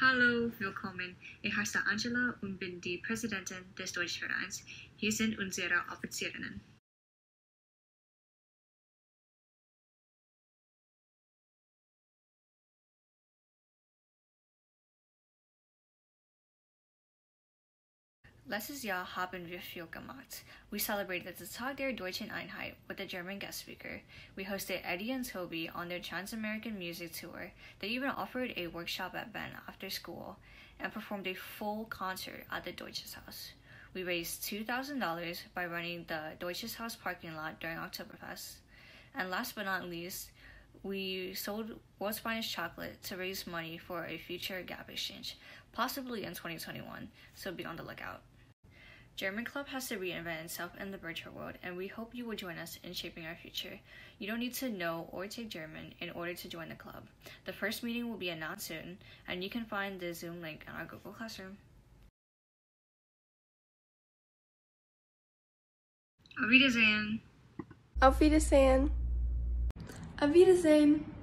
Hallo, willkommen. Ich heiße Angela und bin die Präsidentin des Deutschvereins. Hier sind unsere Offizierinnen. Letztes Jahr haben wir viel gemacht. We celebrated the Tag der Deutschen Einheit with a German guest speaker. We hosted Eddie and Toby on their Trans-American music tour. They even offered a workshop at Ben after school and performed a full concert at the Deutsches Haus. We raised $2,000 by running the Deutsches Haus parking lot during Oktoberfest. And last but not least, we sold World's Finest Chocolate to raise money for a future GAPP exchange, possibly in 2021, so be on the lookout. German Club has to reinvent itself in the virtual world, and we hope you will join us in shaping our future. You don't need to know or take German in order to join the club. The first meeting will be announced soon, and you can find the Zoom link in our Google Classroom. Auf Wiedersehen. Auf Wiedersehen. Auf Wiedersehen.